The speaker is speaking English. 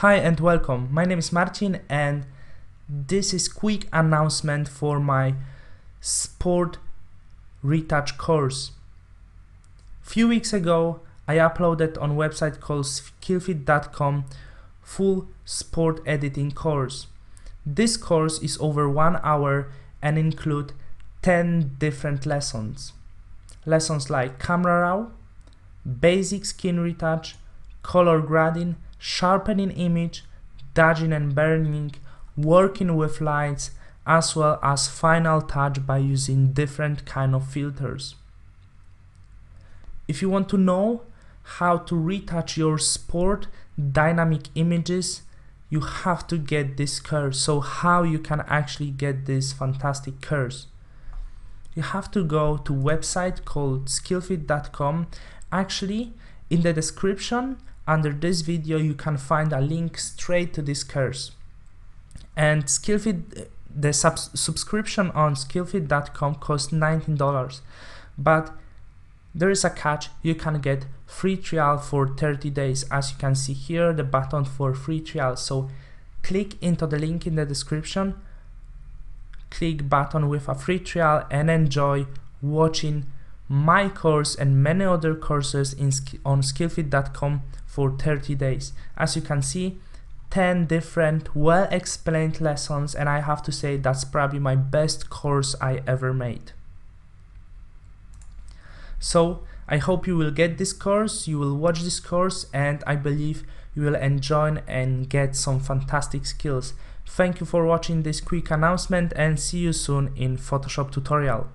Hi and welcome. My name is Martin and this is quick announcement for my sport retouch course. Few weeks ago I uploaded on website called skillfeed.com full sport editing course. This course is over 1 hour and include 10 different lessons. Lessons like camera raw, basic skin retouch, color grading, sharpening image, dodging and burning, working with lights, as well as final touch by using different kind of filters. If you want to know how to retouch your sport dynamic images, you have to get this course. So how you can actually get this fantastic course? You have to go to website called skillfeed.com. Actually, in the description, under this video you can find a link straight to this course. And skillfeed the sub subscription on skillfeed.com costs $19 but there is a catch. You can get free trial for 30 days. As you can see here the button for free trial. So click into the link in the description. Click button with a free trial and enjoy watching my course and many other courses in, on skillfeed.com for 30 days. As you can see, 10 different well explained lessons and I have to say that's probably my best course I ever made. So I hope you will get this course, you will watch this course and I believe you will enjoy and get some fantastic skills. Thank you for watching this quick announcement and see you soon in Photoshop tutorial.